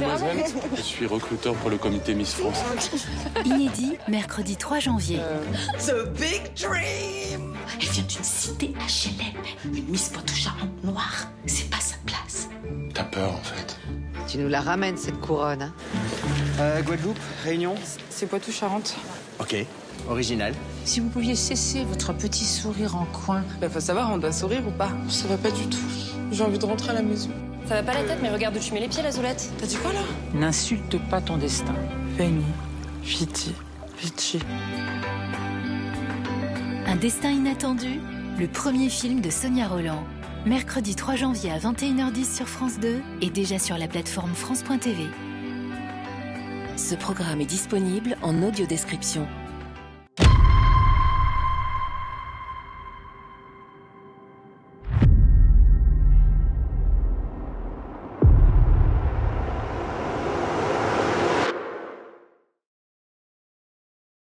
Mesdemoiselles, je suis recruteur pour le comité Miss France. Inédit, mercredi 3 janvier. The big dream Elle vient d'une cité HLM, une Miss Poitou-Charentes noire. C'est pas sa place. T'as peur en fait. Tu nous la ramènes, cette couronne. hein Euh, Guadeloupe, Réunion C'est Poitou-Charentes. Ok, original. Si vous pouviez cesser votre petit sourire en coin. Bah faut savoir, on doit sourire ou pas Ça va pas du tout. J'ai envie de rentrer à la maison. Ça va pas la tête, mais regarde où tu mets les pieds, la Zolette. T'as dit quoi là? N'insulte pas ton destin. Veni, Viti, Vici. Un destin inattendu, le premier film de Sonia Roland. Mercredi 3 janvier à 21h10 sur France 2 et déjà sur la plateforme France.tv. Ce programme est disponible en audio description.